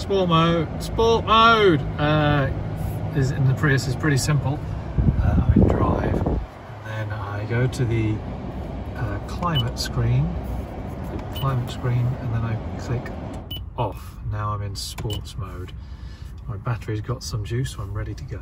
sport mode. Sport mode uh, is in the Prius is pretty simple. Uh, I drive, and then I go to the uh, climate screen, climate screen, and then I click off. Now I'm in sports mode. My battery's got some juice, so I'm ready to go.